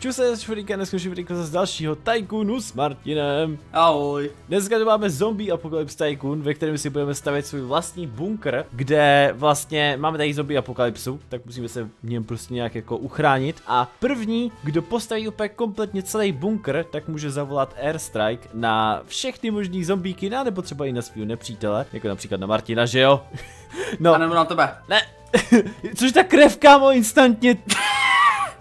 Čus se Šurika, dneska Šurika z dalšího Tycoonu s Martinem. Ahoj. Dneska tu máme zombie apokalypse Tycoon, ve kterém si budeme stavět svůj vlastní bunkr, kde vlastně máme tady zombie apokalypsu, tak musíme se v něm prostě nějak jako uchránit. A první, kdo postaví úplně kompletně celý bunkr, tak může zavolat airstrike na všechny možný zombíky, no, nebo třeba i na svého nepřítele, jako například na Martina, že jo? No. A nebo na tebe. Ne, což ta krev, kámo, instantně...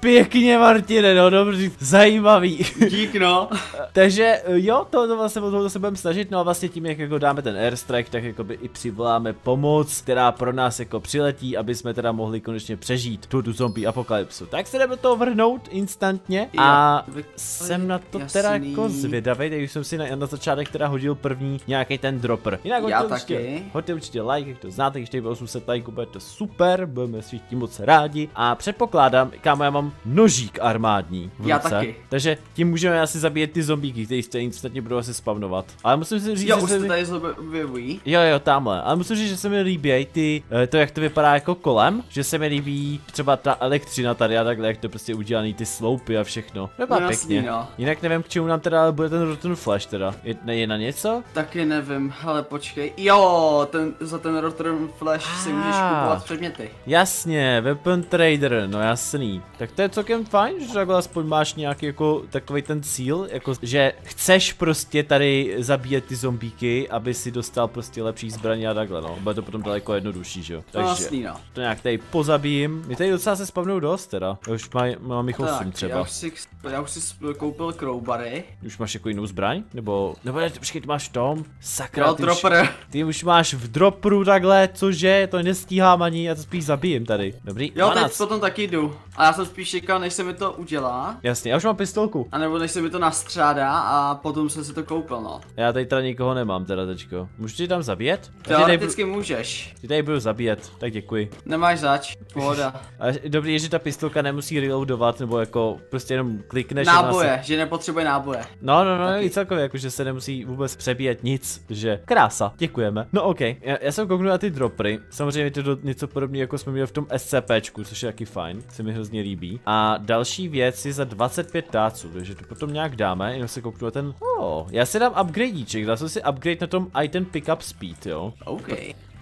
Pěkně, Martine, no dobrý, zajímavý. Dík, no. Takže jo, to, to vlastně o toho se budeme snažit, no a vlastně tím, jak jako dáme ten airstrike, tak jako by i přivoláme pomoc, která pro nás jako přiletí, aby jsme teda mohli konečně přežít tu, tu zombie apokalypsu. Tak se jdeme to vrhnout instantně a Jo, jsem na to jasný. teda jako zvědavý, takže už jsem si na, na začátek teda hodil první nějaký ten dropper. Jinak hoďte určitě, hoďte určitě like, jak to znáte, když tady bylo 800 lajků, bude to super, budeme si tím moc rádi a předpokládám, kámo, já mám nožík armádní v Já ruce, taky. takže tím můžeme asi zabíjet ty zombíky, kteří se instantně budou asi spavnovat. Ale musím si říct, Jo, že už se mi... tady objevují. Jo, jo, tamhle. Ale musím říct, že se mi líbí ty, eh, to jak to vypadá jako kolem, že se mi líbí třeba ta elektřina tady a takhle, jak to prostě udělaný ty sloupy a všechno. Vypadá No jasný, pěkně. no. Jinak nevím, k čemu nám teda ale bude ten Rotten Flash teda. Je, ne, je na něco? Taky nevím, ale počkej. Jo, ten, za ten Rotterdam Flash si můžeš Ah. kupovat předměty. Jasně, Weapon Trader, no jasný. Tak to je celkem fajn, že takhle aspoň máš nějaký jako takový ten cíl, jako že chceš prostě tady zabíjet ty zombíky, aby si dostal prostě lepší zbraně a takhle, no. Bude to potom daleko jednodušší, že jo. Jasný, no. to nějak tady pozabijím. My tady docela se spavnou dost teda. Já už maj, mám jich 8 Tak, třeba. já už, si, já už si koupil crowbary. Už máš jako jinou zbraň? Nebo, nebo ne, počkej, ty máš v tom? Sakra, ty už, dropper. ty už máš v dropperu takhle, cože, to nestíhám ani, já to spíš zabijem tady. Dobrý, Jo, teď 12. potom taky jdu. A já jsem spíš čekal, než se mi to udělá. Jasně, já už mám pistolku. A nebo než se mi to nastřádá a potom jsem si to koupil, no. Já tady teda nikoho nemám teda teďko. Můžu tě tam zabíjet? Tady, budu, Teoreticky můžeš. tě tady budu zabíjet, tak děkuji. Nemáš zač, pohoda. Ale dobrý je, že ta pistolka nemusí reloadovat, nebo jako prostě jenom klikneš a Náboje, že nepotřebuje náboje. No, no, no, Taky. i celkově, jakože se nemusí vůbec přebíjet nic, že krása, děkujeme. No ok, já, já jsem kouknul na ty dropry, samozřejmě to do, něco podobného, jako jsme měli v tom SCPčku, což je taky fajn, se mi hrozně líbí. A další věc je za 25 táců, takže to potom nějak dáme, jenom se kouknu na ten, oh, já si dám upgradíček, dal jsem si upgrade na tom item pickup speed, jo. OK.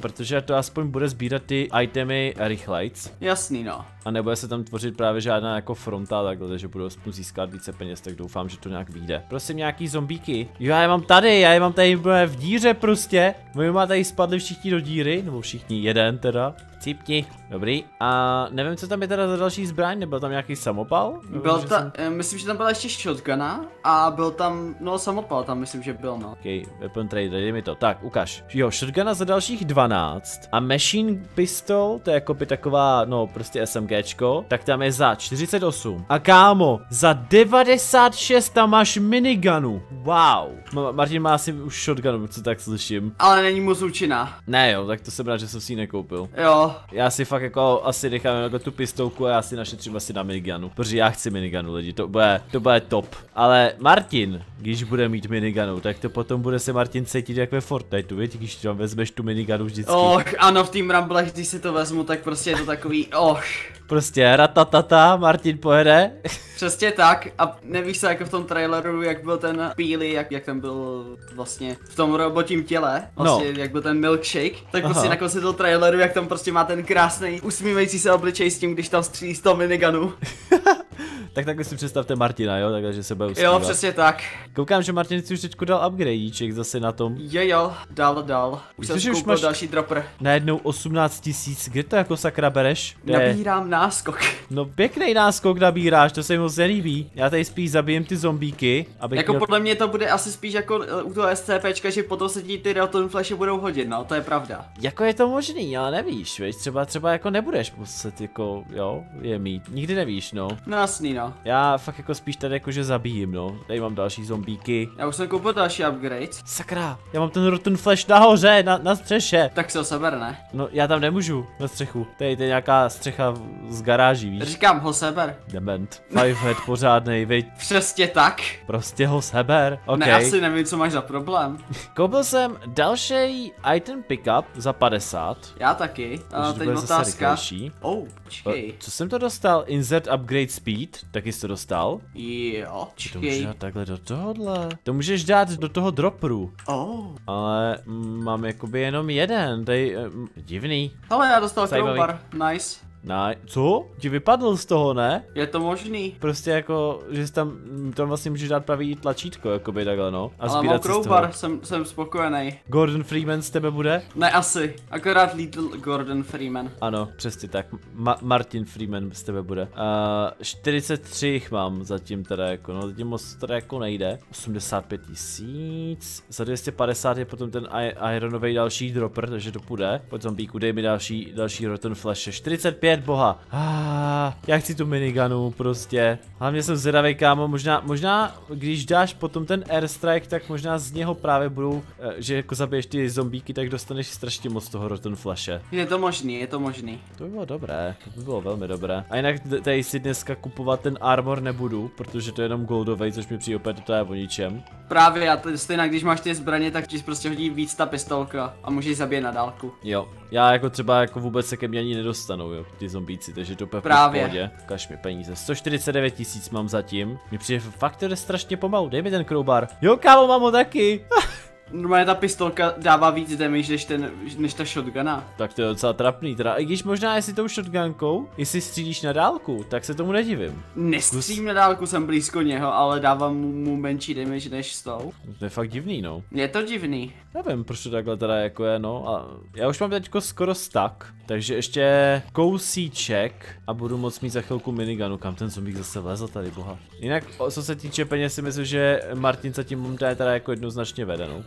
Protože to aspoň bude sbírat ty itemy rychlejc Jasný, no. a nebude se tam tvořit právě žádná jako fronta takhle, takže budu aspoň získat více peněz, tak doufám, že to nějak vyjde. Prosím nějaký zombíky. Jo, já je mám tady, já je mám tady v díře prostě. Moji má tady spadli všichni do díry, nebo všichni, jeden teda. Cipni, dobrý. A nevím, co tam je teda za další zbraň, nebo tam nějaký samopal? Nebo Byl ta, jsem- jsem... myslím, že tam byla ještě shotguna a byl tam, no samopal tam myslím, že byl, no. OK, weapon trader, dej mi to. Tak, ukaž. Jo, shotguna za dalších 12 a machine pistol, to je jako by taková, no prostě SMGčko, tak tam je za 48. A kámo, za 96 tam máš minigunu. Wow. Ma- Martin má asi už shotgunu, co tak slyším. Ale není moc účinná. Ne jo, tak to jsem rád, že jsem si ji nekoupil. Jo, Já si fakt jako asi nechám jako tu pistolku a já si našetřím asi na minigunu. Protože já chci minigunu lidi, to bude, to bude top. Ale Martin, když bude mít minigunu, tak to potom bude se Martin cítit jak ve Fortniteu, víš, když tam vezmeš tu minigunu vždycky. och, ano, v tým Rumblech, když si to vezmu, tak prostě je to takový, och. Prostě ratatata, Martin pojede. Přesně tak a nevíš se jako v tom traileru, jak byl ten Píly, jak, jak ten byl vlastně v tom robotím těle, vlastně No. jak byl ten milkshake, tak Aha. prostě na konci toho traileru, jak tam prostě má ten krásný usmívající se obličej s tím, když tam střílí z toho minigunu. tak takhle si představte Martina, jo, takhle, že se bude Jo, usmívat. přesně tak. Koukám, že Martin si už teďko dal upgradeíček zase na tom. Jo jo, dál a dál. Už jsem že už máš- další dropper. Najednou 18 tisíc, kde to jako sakra bereš? Je- Nabírám náskok. No pěkný náskok nabíráš, to se mi moc nelíbí. Já tady spíš zabijem ty zombíky, abych Jako měl... podle mě to bude asi spíš jako eh, u toho SCPčka, že potom se ti ty Rotten Flashy budou hodit, no, to je pravda. Jako je to možný, ale nevíš, víš, třeba třeba jako nebudeš muset jako, jo, je mít, nikdy nevíš, no. No jasný, no. Já fakt jako spíš tady jako, že zabijím, no. Tady mám další zombíky. Já už jsem koupil další upgrade, Sakra, já mám ten rotten flash nahoře, na, na střeše. tak se ho seber, ne? No, já tam nemůžu, na střechu. Tady to je nějaká střecha z garáží, víš. Říkám ho seber. Dement. Fivehead pořádnej, viď. Přesně tak. Prostě ho seber. OK. Ne, asi nevím, co máš za problém. Koupil jsem další item pickup za 50. Já taky. A teď otázka. Oh, počkej. Co jsem to dostal? Insert upgrade speed? Taky jsi to dostal? Jo, To můžeš dát takhle do tohohle. To můžeš dát do toho dropru. Oh. Ale mm, mám jakoby jenom jeden, tady, um, divný. Ale já dostal crowbar, nice. Na, co? Ti vypadl z toho, ne? Je to možný. Prostě jako, že jsi tam, mm, tam vlastně můžeš dát pravý tlačítko, jakoby takhle no. A Ale mám crowbar, jsem, jsem spokojený. Gordon Freeman z tebe bude? Ne asi, akorát Little Gordon Freeman. Ano, přesně tak. Ma- Martin Freeman z tebe bude. Uh, 43 jich mám zatím teda jako, no zatím moc teda jako nejde. 85 tisíc. Za 250 je potom ten ironový další dropper, takže to půjde. Pojď zombíku, dej mi další, další rotten flash. 45 boha. Ah, já chci tu minigunu prostě. Hlavně jsem zvědavý kámo, možná, možná když dáš potom ten airstrike, tak možná z něho právě budou, eh, že jako zabiješ ty zombíky, tak dostaneš strašně moc toho rotten flashe. Je to možný, je to možný. To by bylo dobré, to by bylo velmi dobré. A jinak tady si dneska kupovat ten armor nebudu, protože to je jenom goldový, což mi přijde opět to je o ničem. Právě a to, stejně když máš ty zbraně, tak ti prostě hodí víc ta pistolka a můžeš zabít na dálku. Jo, já jako třeba jako vůbec se ke mně ani nedostanou, jo, ty zombíci, takže to v Právě. pohodě. Kaž mi peníze, 149 tisíc mám zatím. Mi přijde fakt to jde strašně pomalu, dej mi ten crowbar. Jo, kámo, mám ho taky. Normálně ta pistolka dává víc damage než, ten, než ta shotguna. tak to je docela trapný, teda i když možná jestli tou shotgunkou, jestli střílíš na dálku, tak se tomu nedivím. Nestřím na dálku, jsem blízko něho, ale dávám mu, menší damage než s tou. To je fakt divný, no. Je to divný. Nevím, proč to takhle teda jako je, no. A já už mám teďko skoro stack, takže ještě kousíček a budu moc mít za chvilku minigunu, kam ten zombík zase vlezl tady, boha. Jinak, co se týče peněz, si myslím, že Martin zatím momentálně teda jako jednoznačně vede, no.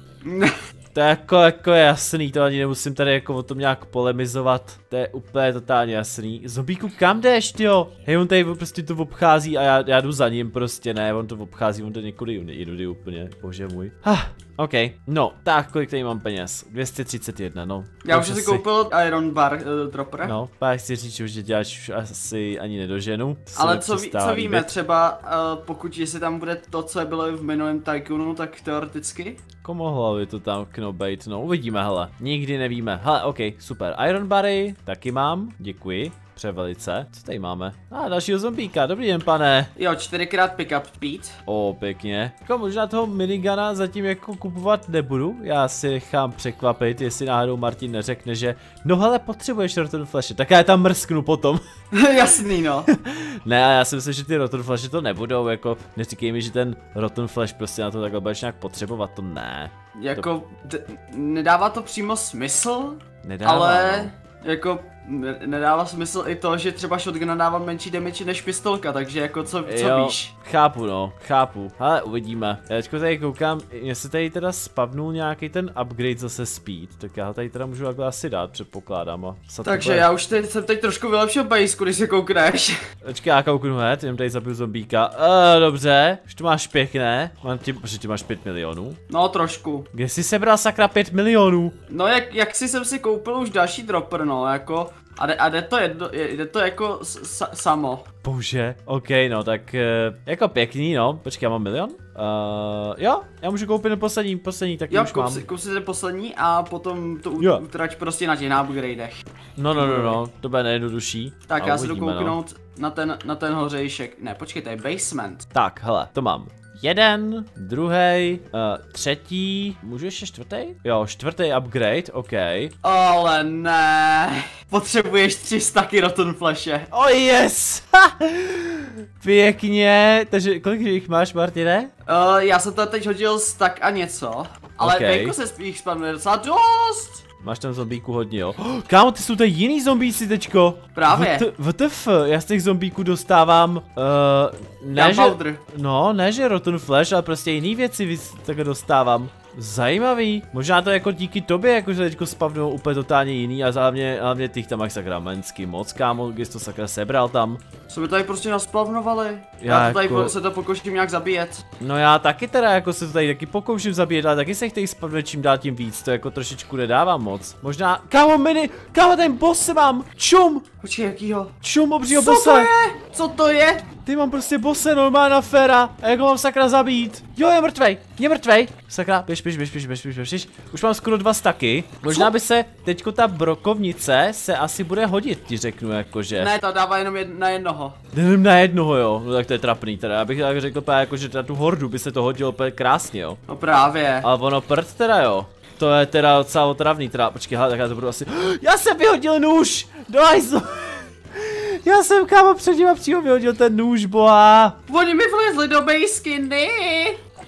To je jako, jako je jasný, to ani nemusím tady jako o tom nějak polemizovat, to je úplně totálně jasný. Zombíku, kam jdeš, tyjo? Hej, on tady prostě to obchází a já, já jdu za ním prostě, ne, on to obchází, on to někudy jinudy úplně, bože můj. Ah, OK, no, tak kolik tady mám peněz? 231, no. Já už si koupil Iron Bar uh, Dropper. No, pak chci říct, že děláš už asi ani nedoženu. Ale co, ví, co víme, líbit. třeba uh, pokud jestli tam bude to, co bylo v minulém Tycoonu, tak teoreticky. Jako mohlo by to tam knobejt, no uvidíme, hele. Nikdy nevíme. Hele, ok, super. Iron Bary taky mám, děkuji. Převelice. Co tady máme? A ah, dalšího zombíka, dobrý den, pane. Jo, čtyřikrát pick up speed. O, pěkně. Jako možná toho minigana zatím jako kupovat nebudu. Já si nechám překvapit, jestli náhodou Martin neřekne, že no hele, potřebuješ Rotten Flashe, tak já tam mrsknu potom. Jasný no. Ne, ale já si myslím, že ty Rotten Flashe to nebudou, jako neříkej mi, že ten Rotten Flash prostě na to takhle budeš nějak potřebovat, to ne. jako, d- nedává to přímo smysl, Nedává, ale no. jako ne- nedává smysl i to, že třeba shotgun dává menší damage než pistolka, takže jako co, co jo, víš? chápu no, chápu, ale uvidíme. Já teďko tady koukám, mě se tady teda spavnul nějaký ten upgrade zase speed, tak já ho tady teda můžu takhle asi dát, předpokládám a Takže bude- já už teď, jsem teď trošku vylepšil base, když se koukneš. Počkej, já kouknu hned, jenom tady zabiju zombíka. Uh, dobře, už to máš pěkné, mám ti, protože ty máš 5 milionů. No trošku. Kde jsi sebral sakra 5 milionů? No jak, jak si jsem si koupil už další dropper, no, jako, a jde, a jde to, jedno, je- jde to jako sa, samo. Bože, ok, no tak uh, jako pěkný, no. Počkej, já mám milion? Uh, jo, já můžu koupit ten poslední, poslední, tak Jo, už kup mám. si, kup si ten poslední a potom to Jo. utrať prostě na těch upgradech. No, no, no, no, to bude nejjednodušší. Tak já si jdu uvidíme, no. kouknout na ten, na ten hořejšek. Ne, počkej, to je basement. Tak, hele, to mám. Jeden, druhý, uh, třetí, můžu ještě čtvrtý? Jo, čtvrtý upgrade, ok. Ale ne. Potřebuješ tři staky Rotten Flashe. Oh yes! Ha! Pěkně, takže kolik jich máš, Martine? Uh, já jsem to teď hodil stack a něco. Ale Ok. okay. jako se jich spadne docela dost. Máš tam zombíku hodně, jo. Oh, kámo, ty jsou tady jiný zombíci teďko. Právě. VT, VTF, já z těch zombíků dostávám, uh, ne, že, no, ne, že Rotten Flash, ale prostě jiný věci takhle dostávám. Zajímavý. Možná to jako díky tobě, jako že teďko spavnou úplně totálně jiný a hlavně, hlavně těch tam máš sakra mensky moc, kámo, když to sakra sebral tam. Jsme tady prostě nasplavnovali. Já Já, to tady jako- se to pokouším nějak zabíjet. No já taky teda jako se to tady taky pokouším zabíjet, ale taky se tady spavne čím dál tím víc, to jako trošičku nedává moc. Možná, kámo mini, kámo ten boss mám, čum, Počkej, jakýho? čum obřího Co to bossa. je? Co to je? Ty mám prostě bose normálna fera. A jak ho mám sakra zabít? Jo, je mrtvej, je mrtvej. Sakra, běž, běž, běž, běž, běž, běž, běž. Už mám skoro dva staky. Možná by se teďko ta brokovnice se asi bude hodit, ti řeknu, jakože. Ne, to dává jenom jed, na jednoho. Jenom na jednoho, jo. No tak to je trapný, teda. Já bych tak řekl, úplně jako, že na tu hordu by se to hodilo úplně krásně, jo. No právě. Ale ono prd teda, jo. To je teda docela otravný, teda, počkej, hele, tak já to budu asi... Já jsem vyhodil nůž! Do hajzlu! Já jsem kámo před ním přímo vyhodil ten nůž, boha! Oni mi vlezli do bejskiny.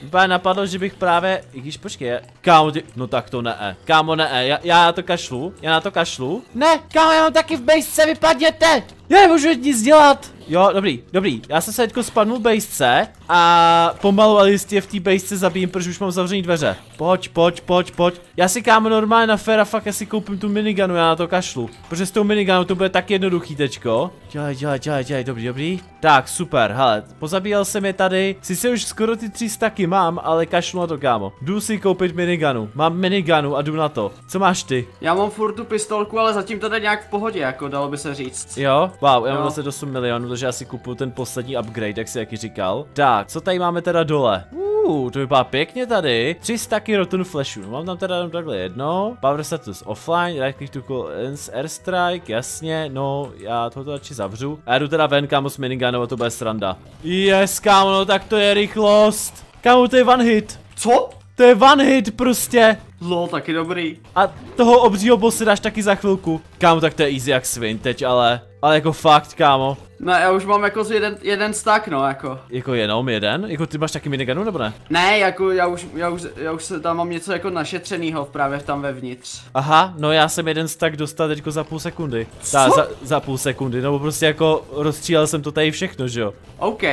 Úplně napadlo, že bych právě, i když počkej, kámo ty, no tak to ne, kámo ne, já, já na to kašlu, já na to kašlu. Ne, kámo, já mám taky v bejsce, vypadněte! Já nemůžu nic dělat! Jo, dobrý, dobrý, já jsem se teďko spadnul bejsce a pomalu ale jistě v té bejsce zabijím, protože už mám zavřený dveře. Pojď, pojď, pojď, pojď. Já si kámo normálně na féra fakt asi koupím tu miniganu, já na to kašlu. Protože s tou miniganu to bude tak jednoduchý tečko. Dělej, dělej, dělej, dělej, dobrý, dobrý. Tak, super, hele, pozabíjel jsem je tady. Sice už skoro ty tři staky mám, ale kašlu na to, kámo. Jdu si koupit miniganu. Mám miniganu a jdu na to. Co máš ty? Já mám furt tu pistolku, ale zatím to jde nějak v pohodě, jako dalo by se říct. Jo, wow, já mám Jo. 28 milionů, takže já si kupuju ten poslední upgrade, jak si jaký říkal. Tak, co tady máme teda dole? Uh, to vypadá pěkně tady. Tři staky Rotten Flashu. No, mám tam teda jenom takhle jedno. Power status offline, right click to call airstrike, jasně, no, já tohoto radši zavřu. A já jdu teda ven, kámo, s miniganou a to bude sranda. Yes, kámo, no tak to je rychlost. Kámo, to je one hit. Co? To je one hit prostě. Lol, taky dobrý. A toho obřího bosse dáš taky za chvilku. Kámo, tak to je easy jak svin teď, ale... Ale jako fakt, kámo. No já už mám jako jeden, jeden stack, no jako. Jako jenom jeden? Jako ty máš taky miniganu nebo ne? Ne, jako já už, já už, já už se tam mám něco jako našetřenýho právě tam vevnitř. Aha, no já jsem jeden stack dostal teďko za půl sekundy. Ta, Co? za, za půl sekundy, no prostě jako rozstřílel jsem to tady všechno, že jo? OK.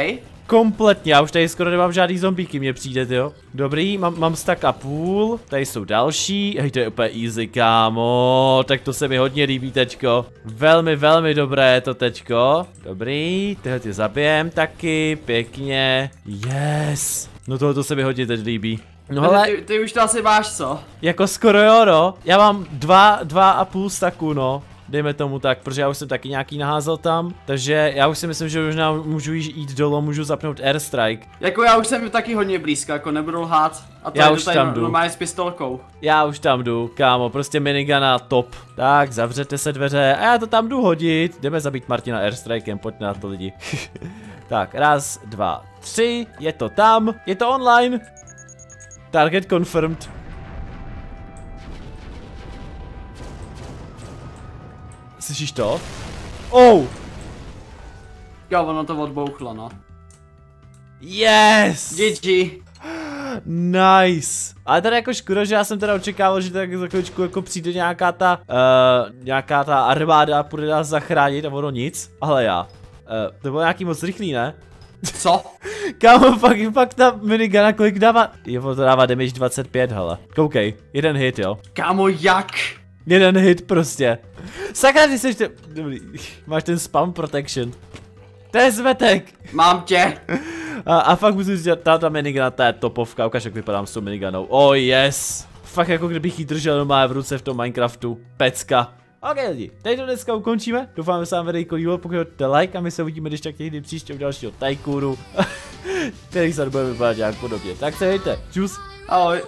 Kompletně, já už tady skoro nemám žádný zombíky, mně přijde, jo. Dobrý, mám, mám stack a půl, tady jsou další, hej, to je úplně easy, kámo, tak to se mi hodně líbí teďko. Velmi, velmi dobré je to teďko. Dobrý, tyhle ty zabijem taky, pěkně, yes. No tohle to se mi hodně teď líbí. No hele, Ty, ty už to asi máš, co? jako skoro jo, no. Já mám dva, dva a půl staku, no. Dejme tomu tak, protože já už jsem taky nějaký naházel tam, takže já už si myslím, že možná můžu jít jít dolů, můžu zapnout airstrike. Jako já už jsem taky hodně blízko, jako nebudu lhát. A to Já už tady tam no- jdu. normálně s pistolkou. Já už tam jdu, kámo, prostě minigana top. Tak, zavřete se dveře a já to tam jdu hodit. Jdeme zabít Martina airstrikem, pojďte na to lidi. tak, raz, dva, tři, je to tam, je to online. Target confirmed. Slyšíš to? Oh! Jo, ono to odbouchlo, no. Yes! GG. Nice. Ale teda jako škoda, že já jsem teda očekával, že tak za chvíličku jako přijde nějaká ta, uh, nějaká ta armáda a půjde nás zachránit a ono nic. Ale já. Uh, to bylo nějaký moc rychlý, ne? Co? Kámo, fakt, fakt ta minigana kolik dává? Jo, to dává damage 25, hele. Koukej, jeden hit, jo. Kámo, jak? Jeden hit prostě. Sakra, ty jsi te... Dobrý, máš ten spam protection. To je zmetek. Mám tě. A, a fakt musím říct, ta, ta minigana, ta je topovka, ukáž jak vypadám s tou miniganou. Oh yes! Fakt jako kdybych ji držel doma v ruce v tom Minecraftu. Pecka. Ok lidi, teď to dneska ukončíme, doufám, že se vám videjko líbilo, pokud hodíte like a my se uvidíme když tak někdy příště u dalšího Tycoonu, který se bude vypadat nějak podobně. Tak se mějte, čus. Ahoj.